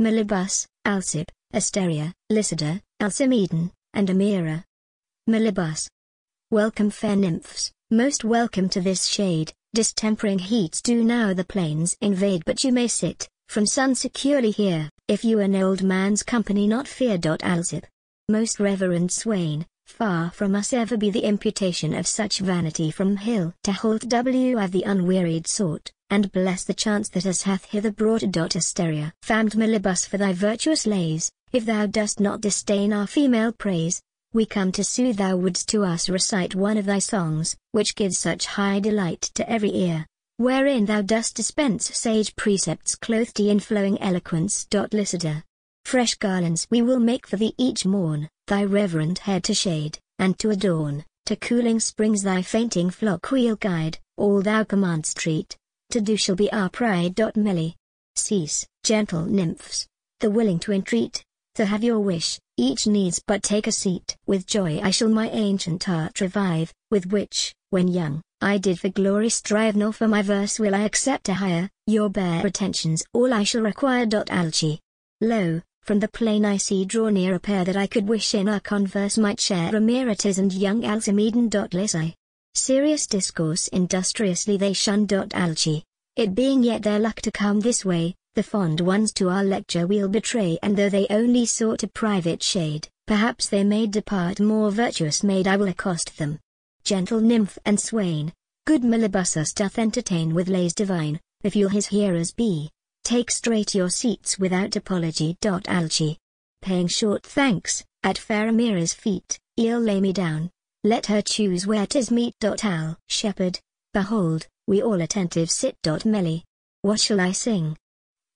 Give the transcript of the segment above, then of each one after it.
Melibus, Alcip, Asteria, Lycida, Alcimede, and Amira. Melibus. Welcome fair nymphs, most welcome to this shade, distempering heats do now the plains invade but you may sit, from sun securely here, if you an old man's company not fear. Alcip. Most reverend swain, far from us ever be the imputation of such vanity from hill to halt w of the unwearied sort, and bless the chance that us hath hither brought. dot Asteria. Famed Melibus for thy virtuous lays, if thou dost not disdain our female praise, we come to sue thou wouldst to us recite one of thy songs, which gives such high delight to every ear, wherein thou dost dispense sage precepts clothed in flowing eloquence. Lycidas. Fresh garlands we will make for thee each morn, thy reverend head to shade, and to adorn, to cooling springs thy fainting flock we'll guide, all thou commandst treat, to do shall be our pride. Melly. Cease, gentle nymphs, the willing to entreat, to have your wish, each needs but take a seat. With joy I shall my ancient art revive, with which, when young, I did for glory strive nor for my verse will I accept a higher, your bare pretensions all I shall require. Alci. Lo, from the plain I see draw near a pair that I could wish in our converse might share Amiratas and young Alcimede. Lyci. Serious discourse industriously they shun. Alci. It being yet their luck to come this way, the fond ones to our lecture we'll betray and though they only sought a private shade, perhaps they may depart more virtuous made I will accost them. Gentle nymph and swain, good Melibussus doth entertain with lays divine, if you'll his hearers be, take straight your seats without apology. Alci. Paying short thanks, at fair Amira's feet, I'll lay me down, let her choose where 'tis meet. Al. Shepherd, behold, we all attentive sit. Melly. What shall I sing?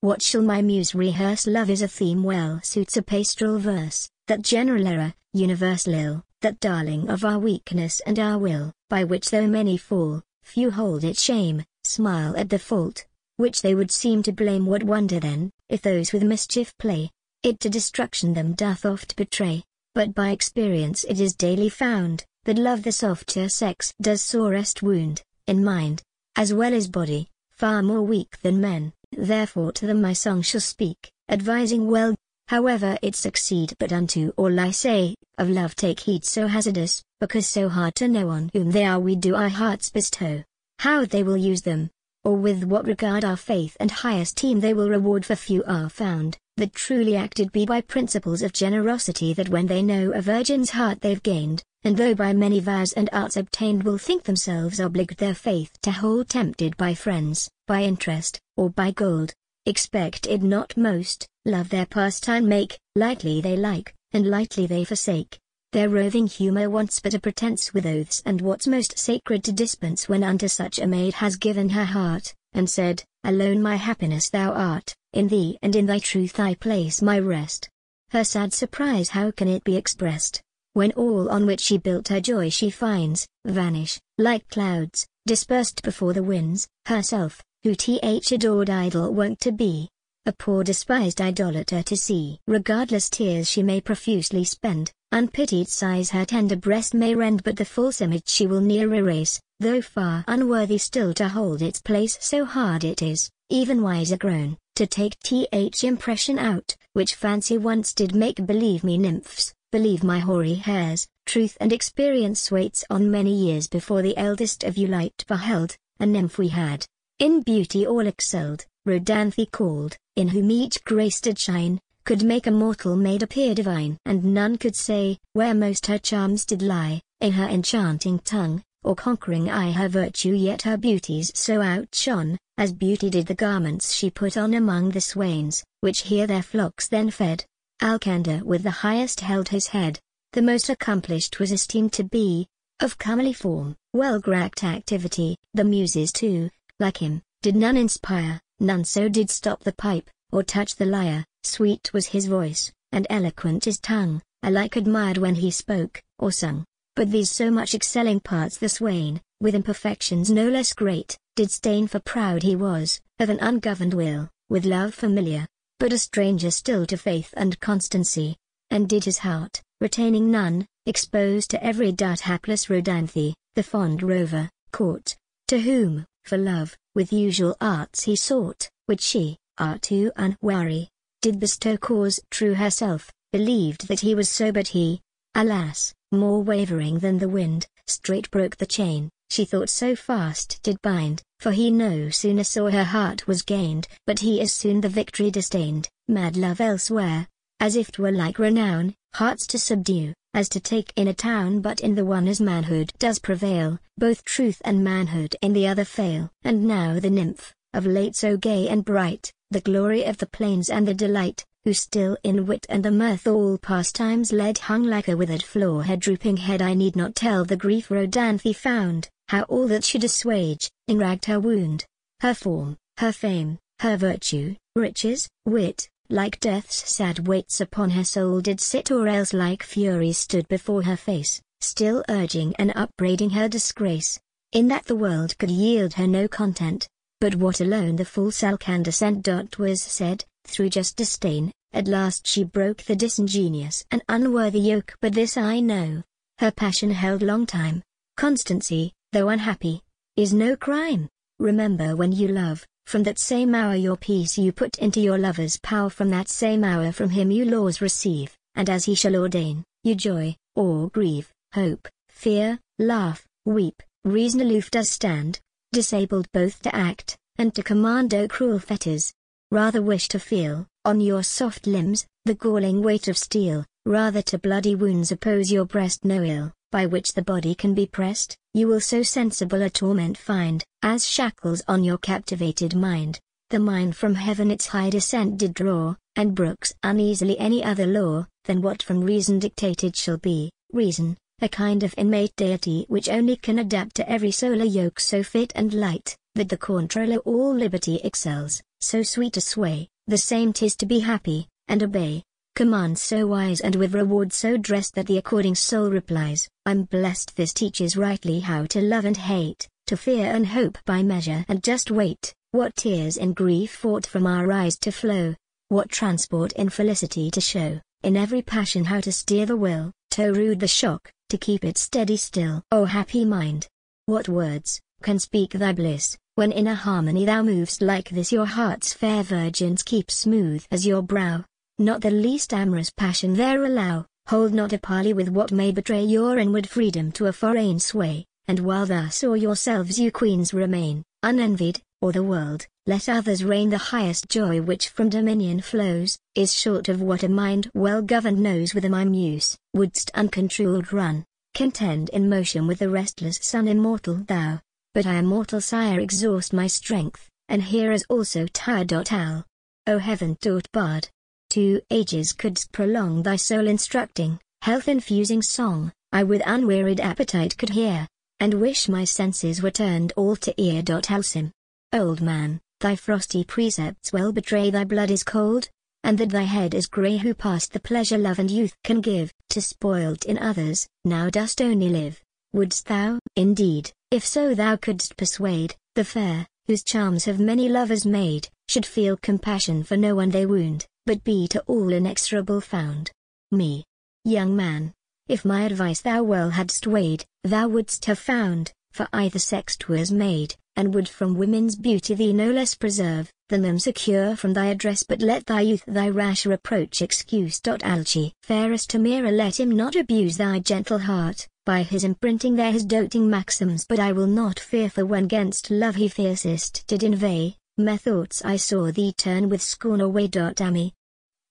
What shall my muse rehearse? Love is a theme well suits a pastoral verse, that general error, universal ill, that darling of our weakness and our will, by which though many fall, few hold it shame, smile at the fault, which they would seem to blame. What wonder then, if those with mischief play, it to destruction them doth oft betray, but by experience it is daily found, that love the softer sex does sorest wound, in mind, as well as body, far more weak than men. Therefore to them my song shall speak, advising well, however it succeed but unto all I say, of love take heed so hazardous, because so hard to know on whom they are we do our hearts bestow, how they will use them, or with what regard our faith and high esteem they will reward for few are found, that truly acted be by principles of generosity that when they know a virgin's heart they've gained, and though by many vows and arts obtained will think themselves obliged their faith to hold tempted by friends, by interest, or by gold, expect it not most, love their pastime make, lightly they like, and lightly they forsake. Their roving humour wants but a pretence with oaths and what's most sacred to dispense when unto such a maid has given her heart, and said, Alone my happiness thou art, in thee and in thy truth I place my rest. Her sad surprise how can it be expressed, when all on which she built her joy she finds, vanish, like clouds, dispersed before the winds, herself, who th adored idol wont to be, a poor despised idolater to see. Regardless tears she may profusely spend, unpitied sighs her tender breast may rend but the false image she will ne'er erase, though far unworthy still to hold its place so hard it is, even wiser grown, to take th impression out, which fancy once did make. Believe me nymphs, believe my hoary hairs, truth and experience waits on many years before the eldest of you light beheld, a nymph we had, in beauty all excelled, Rhodanthe called, in whom each grace did shine, could make a mortal maid appear divine. And none could say, where most her charms did lie, in her enchanting tongue, or conquering eye her virtue yet her beauties so outshone, as beauty did the garments she put on among the swains, which here their flocks then fed. Alcander with the highest held his head, the most accomplished was esteemed to be, of comely form, well-gracked activity, the muses too, like him, did none inspire, none so did stop the pipe, or touch the lyre, sweet was his voice, and eloquent his tongue, alike admired when he spoke, or sung. But these so much excelling parts the swain, with imperfections no less great, did stain for proud he was, of an ungoverned will, with love familiar, but a stranger still to faith and constancy, and did his heart, retaining none, exposed to every dart hapless Rhodanthe, the fond rover, court, to whom, for love, with usual arts he sought, which she, art too unwary. did bestow cause true herself, believed that he was so but he, alas, more wavering than the wind, straight broke the chain, she thought so fast did bind, for he no sooner saw her heart was gained, but he as soon the victory disdained, mad love elsewhere, as if 'twere like renown, hearts to subdue, as to take in a town but in the one as manhood does prevail, both truth and manhood in the other fail. And now the nymph, of late so gay and bright, the glory of the plains and the delight, who still in wit and the mirth all pastimes led hung like a withered floor her drooping head I need not tell the grief Rhodanthe found, how all that should assuage, enragged her wound, her form, her fame, her virtue, riches, wit, like death's sad weights upon her soul did sit or else like furies stood before her face, still urging and upbraiding her disgrace, in that the world could yield her no content, but what alone the full Salcandescent. Was said, through just disdain, at last she broke the disingenuous and unworthy yoke but this I know, her passion held long time, constancy, though unhappy, is no crime. Remember when you love, from that same hour your peace you put into your lover's power from that same hour from him you laws receive, and as he shall ordain, you joy, or grieve, hope, fear, laugh, weep, reason aloof does stand, disabled both to act, and to command o cruel fetters. Rather wish to feel, on your soft limbs, the galling weight of steel, rather to bloody wounds oppose your breast no ill, by which the body can be pressed, you will so sensible a torment find, as shackles on your captivated mind. The mind from heaven its high descent did draw, and brooks uneasily any other law, than what from reason dictated shall be, reason, a kind of innate deity which only can adapt to every solar yoke so fit and light, that the controller all liberty excels, so sweet a sway, the same tis to be happy, and obey, Command so wise and with reward so dressed that the according soul replies, I'm blessed this teaches rightly how to love and hate, to fear and hope by measure and just wait, what tears in grief fought from our eyes to flow, what transport in felicity to show, in every passion how to steer the will, to rude the shock, to keep it steady still. O happy mind! What words, can speak thy bliss, when in a harmony thou movest like this your heart's fair virgins keep smooth as your brow, not the least amorous passion there allow, hold not a parley with what may betray your inward freedom to a foreign sway, and while thus or yourselves you queens remain, unenvied, or the world, let others reign. The highest joy which from dominion flows, is short of what a mind well governed knows. With a mime use, wouldst uncontrolled run, contend in motion with the restless sun. Immortal thou, but I immortal sire exhaust my strength, and here is also tired. Al. O heaven taught bard, two ages couldst prolong thy soul instructing, health-infusing song, I with unwearied appetite could hear, and wish my senses were turned all to ear. Halcyon. Old man, thy frosty precepts well betray thy blood is cold, and that thy head is grey who past the pleasure love and youth can give, to spoilt in others, now dost only live. Wouldst thou, indeed, if so thou couldst persuade, the fair, whose charms have many lovers made, should feel compassion for no one they wound, but be to all inexorable found. Me. Young man, if my advice thou well hadst weighed, thou wouldst have found, for either sex 'twas made, and would from women's beauty thee no less preserve, than them secure from thy address but let thy youth thy rash reproach excuse. Alci. Fairest Amira let him not abuse thy gentle heart, by his imprinting there his doting maxims but I will not fear for when gainst love he fiercest did inveigh, Methoughts I saw thee turn with scorn away. Ami.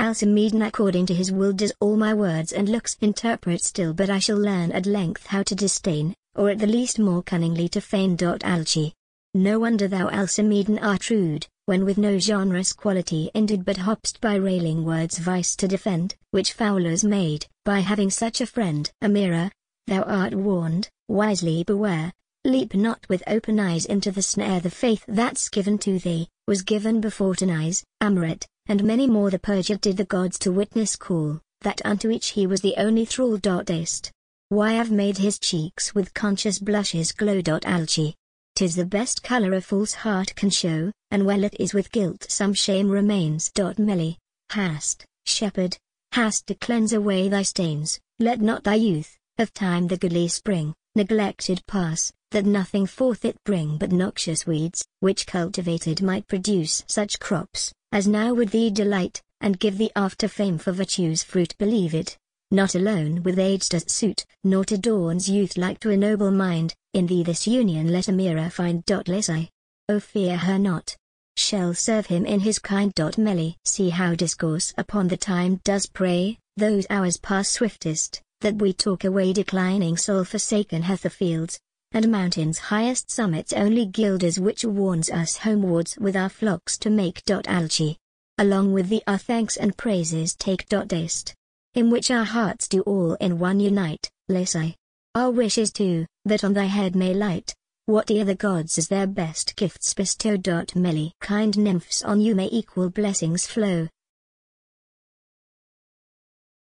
Alcimedon according to his will does all my words and looks interpret still but I shall learn at length how to disdain, or at the least more cunningly to feign. Alci. No wonder thou Alcimedon art rude, when with no generous quality ended but hopst by railing words vice to defend, which foulers made, by having such a friend. Amira, thou art warned, wisely beware, Leap not with open eyes into the snare the faith that's given to thee, was given before Tanais, Amrit, and many more the perjured did the gods to witness call, that unto each he was the only thrall. Taste. Why have made his cheeks with conscious blushes glow. Alci. Tis the best color a false heart can show, and well it is with guilt some shame remains. Dot melly, hast, shepherd, hast to cleanse away thy stains, let not thy youth, of time the goodly spring, neglected pass, that nothing forth it bring but noxious weeds, which cultivated might produce such crops, as now would thee delight, and give thee after fame for virtue's fruit believe it. Not alone with age does suit, nor adorns youth like to a noble mind, in thee this union let a mirror find. Lissai. O fear her not. Shall serve him in his kind. Dot Melly see how discourse upon the time does pray, those hours pass swiftest, that we talk away declining soul forsaken hath the fields, and mountains' highest summits only gilders which warns us homewards with our flocks to make. Alchi. Along with thee our thanks and praises take. Dot dest. In which our hearts do all in one unite, Lesai. Our wish is too, that on thy head may light, what e'er the gods as their best gifts bestow. Melly kind nymphs on you may equal blessings flow,